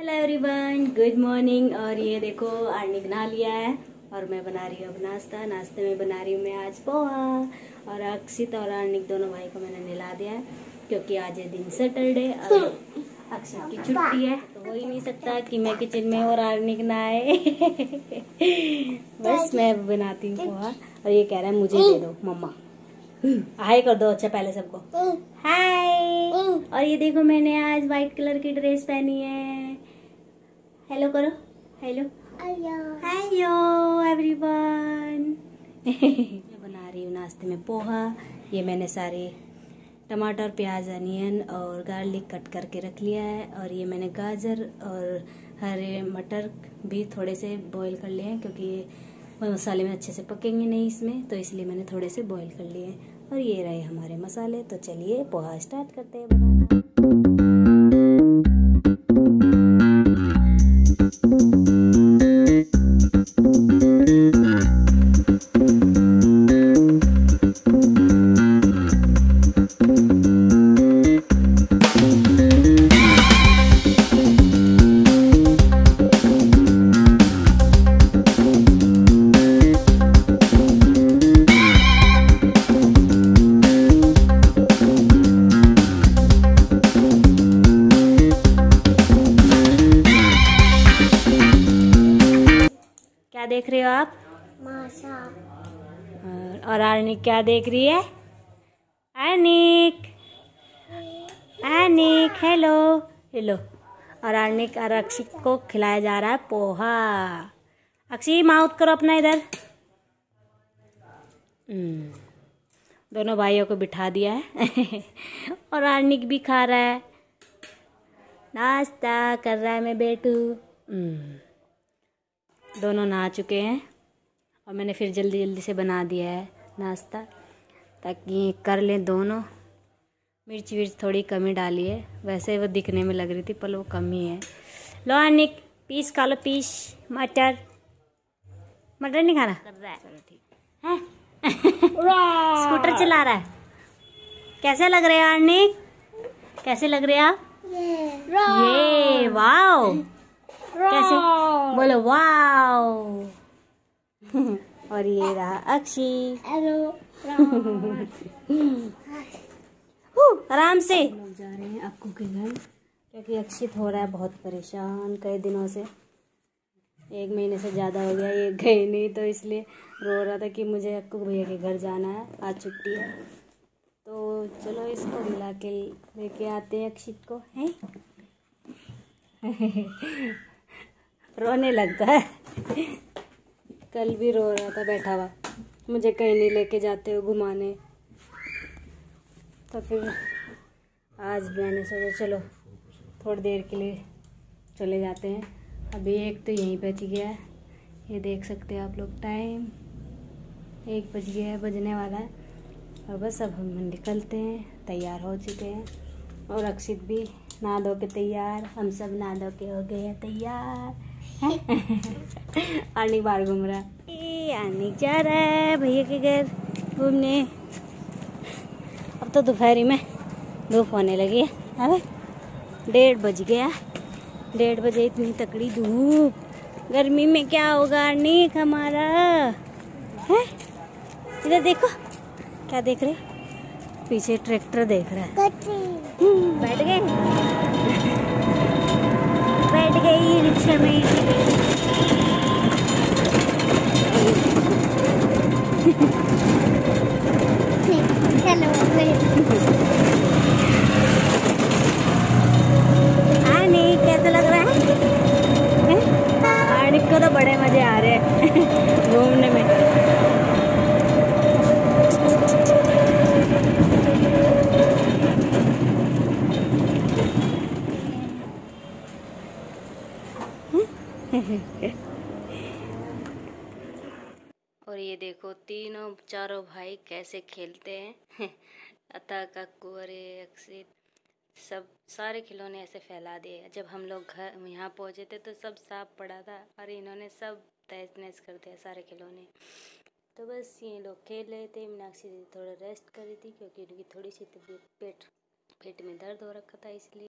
Hello everyone good morning और ये देखो आर्निक नहा लिया है, और मैं बना रही हूँ अब नाश्ता। नाश्ते में बना रही हूँ मैं आज पोहा, और अक्षित और आर्निक दोनों भाई को मैंने नहला दिया है, क्योंकि आज है दिन सैटरडे और अक्षित की छुट्टी है तो हो ही नहीं सकता कि मैं किचन में और आर्निक ना आए। बस मैं बनाती हूँ पोहा, और ये कह रहा है, मुझे दे दो, मम्मा। हाय कर दो अच्छा पहले सबको। हाय और ये देखो, मैंने आज व्हाइट कलर की ड्रेस पहनी है। हेलो करो। हेलो हेलो एवरीवन मैं बना रही हूँ नाश्ते में पोहा। ये मैंने सारे टमाटर प्याज अनियन और गार्लिक कट करके रख लिया है और ये मैंने गाजर और हरे मटर भी थोड़े से बॉईल कर लिए हैं क्योंकि ये मसाले में अच्छे से पकेंगे नहीं इसमें तो इसलिए मैंने थोड़े से बॉईल कर लिए हैं। और ये रहे हमारे मसाले तो चलिए पोहा स्टार्ट करते हैं। बनाना क्या देख रहे हो आप? और, और आर्निक क्या देख रही है? आर्निक आर्निक हेलो। हेलो। और आर्निक और अक्षित को खिलाया जा रहा है पोहा। अक्षी माउथ करो अपना इधर। हम्म, दोनों भाइयों को बिठा दिया है। और आर्निक भी खा रहा है। नाश्ता कर रहा है मैं बेटू। हम्म, दोनों नहा चुके हैं और मैंने फिर जल्दी जल्दी से बना दिया है नाश्ता ताकि कर लें दोनों। मिर्च विर्च थोड़ी कमी डाली है। वैसे वो दिखने में लग रही थी पर वो कम ही है। लो अनिक पीस खा लो पीस। मटर। मटर नहीं खाना? चलो ठीक। है? स्कूटर चला रहा है। कैसे लग रहे हैं अर्निक कैसे लग रहे हैं आप? ये वाओ। कैसे? बोलो वाओ. और ये रहा अक्षी। हू, आराम से। लोग जा रहे हैं अक्कू के घर। क्योंकि अक्षित हो रहा है बहुत परेशान कई दिनों से। एक महीने से ज़्यादा हो गया ये गए नहीं तो इसलिए रो रहा था कि मुझे अक्कू भैया के घर जाना है आज छुट्टी है। तो चलो इसको मिला के लेके आते हैं अक्षित को हैं? रोने लगता है। कल भी रो रहा था, बैठा हुआ। मुझे कहीं नहीं लेके जाते हो घुमाने। तो फिर आज मैंने सोचा, चलो, थोड़ी देर के लिए चले जाते हैं। अभी एक तो यहीं बच गया है। ये देख सकते हैं आप लोग, टाइम एक बज गया है, बजने वाला है। और बस अब हम निकलते हैं, तैयार हो चुके हैं। और अक्षित भी नहा धो के तैयार, हम सब नहा धो के हो गए हैं तैयार। आनिक बाहर घूम रहा है। जा रहा है भैया के घर घूमने। अब तो दोपहरी में धूप होने लगी है। अबे डेढ़ बज गया। डेढ़ बजे इतनी तकड़ी धूप। गर्मी में क्या होगा आनिक हमारा? है? इधर देखो। क्या देख रहे? पीछे ट्रैक्टर देख रहा है। बैठ गए? बैठ गई रिक्शा में आने कैसा लग रहा है हैं? आनिक को तो बड़े मज़े आ रहे हैं घूमने में और ये देखो, तीनों चारों भाई कैसे खेलते हैं। अता कक्कू अरे अक्षित सब सारे खिलौने ऐसे फैला दिए। जब हम लोग घर, यहाँ पहुँचे थे तो सब साफ़ पड़ा था और इन्होंने सब तहस नहस कर दिया सारे खिलौने। तो बस ये लोग खेल रहे थे। मीनाक्षी दीदी थोड़ा रेस्ट कर रही थी क्योंकि उनकी थोड़ी सी तबीयत, पेट पेट में दर्द हो रखा था इसलिए।